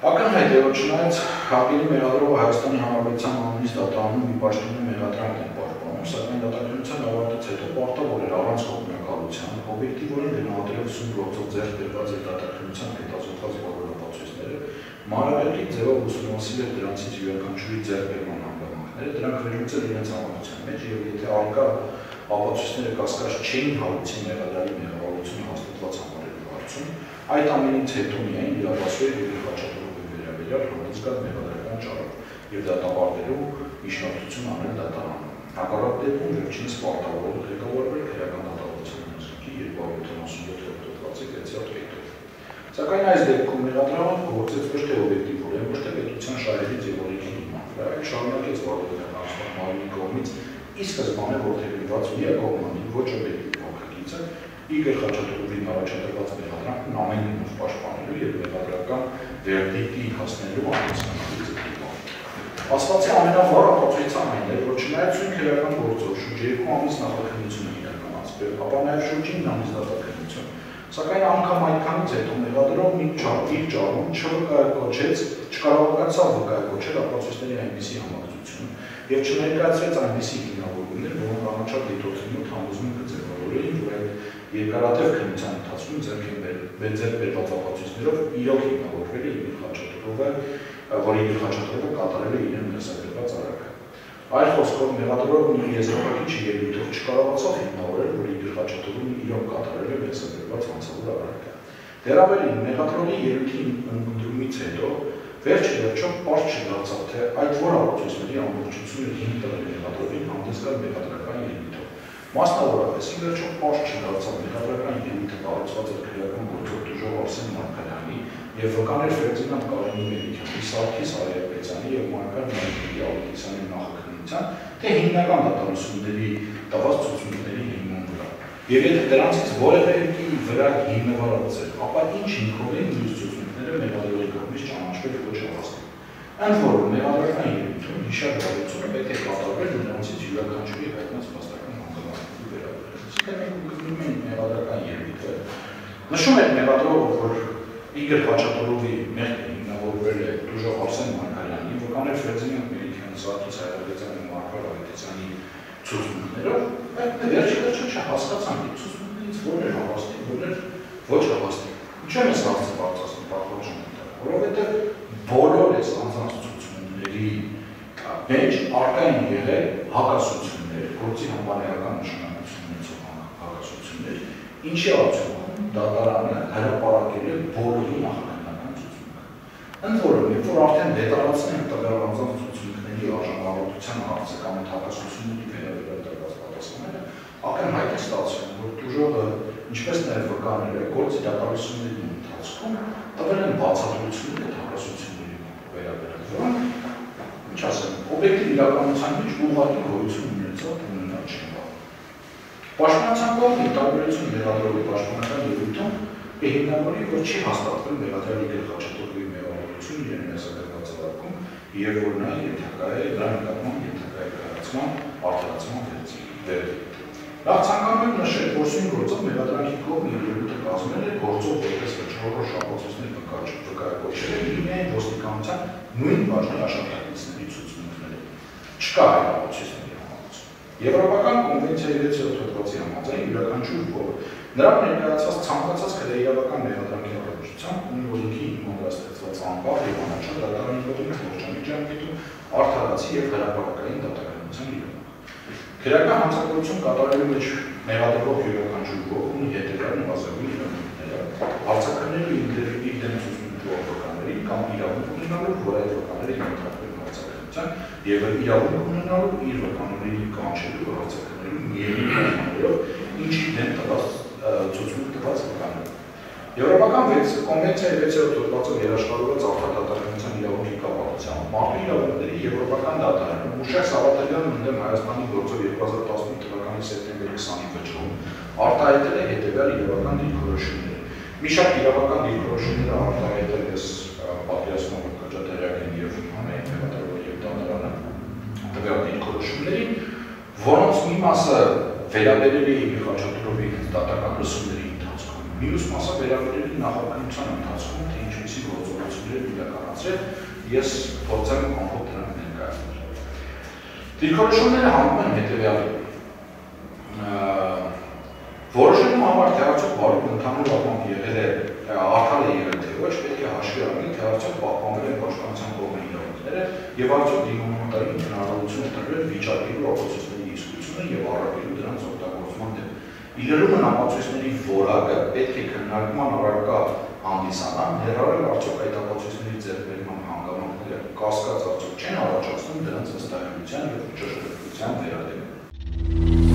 Ակնհայտ է, որ չնայած հապիրի մեղադրողը Հայաստանի Հանրապետության անունից դատարանում մի պաշտոնի մեղադրանքն է պաշտպանում, սակայն դատականության ավարտից հետո պարտավոր էր առանց կողմնակալության, օբյեկտիվորեն գնահատելով սում գործով ձեռք բերված եւ դատականության հետազոտված բոլոր ապացույցները, մանրամասնի ձևով ուսումնասիրել դրանցից յուրաքանչյուրի ձեռքբերման հանգամանքները, դրանք վերլուծել իրենց համակցության մեջ եւ եթե արկա ապացույցները կասկած չէին հարուցի մեղադրի մեղավորությունը հաստատված համարելու հարցում, այդ ամենից հետո միայն իրավասու եւ խաչատուրի վերաբերյալ համոզկալ մեղադրական ճարով եւ դատապարտելու միջնորդություն անել դատարանում։ Հակառակ դեպքում վերջինս պարտավորել ղեկավարվել քրեական դատավարության նույնիսկի 277 հոդվածի 6-րդ կետով։ Սակայն այս դեպքում մեղադրամը գործեց ոչ թե օբյեկտիվորեն, ոչ թե պետության շահերից եւ օրենքի հիման վրա, այլ շարունակեց բարոյական աշխարհի կողմից ի սկզբանե որդեգրված միակողմանի ոչ օբյեկտիվ հոգեգիծը Իգոր Խաչատուրովին առաջադրված մեղադրանքն ամեն ինչով պաշտպանելու եւ մեղադրական վերդիկտի հասնելու անհասկանալի ձգտումը։ Աստվածի ամենավառ ապացույցն այն է, որ չնայած ցույց քրական գործով շուրջ 2 ամիս նախաքննություն իրականացվել, ապա նաեւ շուրջ 9 ամիս դատաքննություն, սակայն անգամ այդքանից հետո մեղադրող մի ճար իր ճարում չվկայակոչեց, չկարողացավ վկայակոչել ապացույցների այնպիսի համակցություն եւ չներկայացրեց այնպիսի հիմնավորումներ, որոնք անաչափ դիտորդին համոզմունքը ձևավորել, որ այդ երկարատև քննության ընթացքում ձեռք են ձեռք բերված ապացույցներով իրոք հիմնավորվել է իր խաչատուրովը, որի իր խաչատուրովը կատարել է իրեն ներսագրված արարքը։ Այլ խոսքով մեղադրողը մի եզրափակիչ ելույթով չկարողացավ հիմնավորել, որ իր խաչատուրովը իրոք կատարել է ներսագրված անցավոր արարքը։ Դեռ ավելին, մեղադրողի ելույթի ընդդիմից հետո վերջը վերջո པարզ չդարձավ, թե այդ որ ապացույցների ամբողջությունը հիմք տվել մեղադրողին հանդես գալ մեղադրական ելույթով։ Մասնավորապես, ի վերջո պարզ չդարձավ մեղադրական ելույթը կառուցված էր քրեական գործով դժող Արսեն Մարկարյանի եւ վկաներ Ֆերդինանդ Կարենի Մելիքյանի, Սարգիս Արայապետյանի եւ Մարկար Նայիրի Ալիքյանի նախաքննության, թե հիմնական դատարանությունների տված ցուցումների հիմնուն վրա։ Եվ եթե դրանցից որևէ մեկի վրա հիմնված էր, ապա ինչ հիմքով են մյուս ցուցումները մեղադրողի կողմից ճանաչվել ոչ հավաստի։ Ընդ որում մեղադրական ելույթում հիշարժությունը պետք է կատարվել նրանցից յուրաքանչյուրի հայտնած գնում են մեղադրական երևույթը։ Նշում է մեղադրողը, որ Իգոր Խաչատուրովի մեղքը հիմնավորվել է դժող Արսեն Մարկարյանի, վկաներ Ֆերդինանդ Մելիքյանի, Սարգիս Հայրապետյանի, Մարկար Ավետիսյանի ցուցմունքներով, այդ վերջի վերջը չհասկացան, ցուցմունքներից ո՞ր էր հավաստի, ո՞ր էր ոչ հավաստի։ Ինչու՞ եմ ես հարցը բարձրացնում պատվոճն որովհետև բոլոր այս անձանց ցուցմունքների մեջ արկային եղել հակասություններ, գործի համբարական նշանակ ինչի արդյունքում դատարանը հրապարակել է բոլորի նախաքննական ցուցմունքը։ Ընդ որում, երբ որ արդեն դետալացնենք տվյալ անձանց ցուցմունքների արժանավորության հարցը կամ հակասությունների վերաբերյալ տրված պատասխանները, ակնհայտ է ստացվում, որ դժողը ինչպես նաև վկաները գործի դատարանությունների ընթացքում տվել են բացատրություններ այդ հակասությունների վերաբերյալ, ինչ ասեմ, օբյեկտիվ իրականության մեջ ուղղակի գոյություն ունեցող Պաշտպանության կողմի տարբերություն մեղադրողի պաշտպանական ելույթում հիմնավորի, որ չի հաստատվել մեղադրյալի գլխաչատողի մեղավորություն երնեսագրված ավարկում եւ որ նա ենթակա է դրա նկատմամբ ենթակա է կայացման արդարացման վերդիկտ։ Նախ ցանկանում եմ նշել, որ սույն գործով մեղադրանքի կողմի ելույթը կազմել է գործով որպես վճռորոշ ապացույցներ վկայակոչել միայն ոստիկանության նույն բաժնի աշխատակիցների ցուցումները։ Չկա այլ ապացույց Եվրոպական կոնվենցիայի 6-րդ հոդվածի համաձայն յուրաքանչյուր որ նրան ներկայացված ցանկացած քրեիրավական մեղադրանքի առողջությամբ ունի օրենքի հիման վրա ստեղծված անբար եւ անաչափ դատարանի կողմից ողջամիջամիջում արդարացի եւ հրապարակային դատականության իրավունք։ Քրեական հանցագործություն կատարելու մեջ մեղադրող յուրաքանչյուր ոք ունի հետեւյալ նվազագույն իրավունքները՝ հարցակրելու իր դեմ ցուցմունքի ողջականների կամ իրավունք ունենալու, որ այդ ողջականները ենթարկվեն հարցակրության եւ իրավունք ունենալու իր ողջականների կանչելու հարցակրելու միևնույն պայմաններով ինչի դեմ տված ցուցմունք տված վկաները։ Եվրոպական 6 կոնվենցիայի 6-րդ հոդվածով երաշխավորված արտադատարանության իրավունքի կապակցությամբ մարդու իրավունքների եվրոպական դատարանը Մուշակ Սավատալյանն ընդդեմ Հայաստանի գործով 2015 թվականի սեպտեմբերի 20-ի վճռում արտահայտել է հետևյալ իրավական դիրքորոշումները։ Մի շարք իրավական դիրքորոշումները արտահայտել է պատվիրացնող կճատերյակին եւ հանրային մեղադրող եւ դատարանը տվյալ դիրքորոշումներին, որոնց մի մասը վերաբերել է Իգոր Խաչատուրովի դատական լսումների ընթացքում Մյուս մասը վերաբերել է նախաձեռնության ընթացքում, թե ինչպիսի գործողություններ իրականացրել, ես փորձեմ կոնկրետ դրանք ներկայացնել։ Դիրքորոշումները հանգում են հետևյալի։ Որոշելու համար թե արդյոք բարոյ ընդհանուր առմամբ եղել է արդար է եղել թե ոչ, պետք է հաշվի առնել, թե արդյոք պահպանվել են պաշտպանության կողմի իրավունքները եւ արդյոք դիմումատարին հնարավորություն տրվել վիճակելու ապացույցների իսկությունը եւ առաքելու դրանց օգտագործման դեմ։ Իլերումն ապացույցների որակը պետք է քննարկման առարկա հանդիսանան, ներառել արդյոք այդ ապացույցների ձեռքբերման հանգամանքները կասկած արդյոք չեն առաջացնում դրանց վստահելիության եւ ճշգրտության վերադեմ։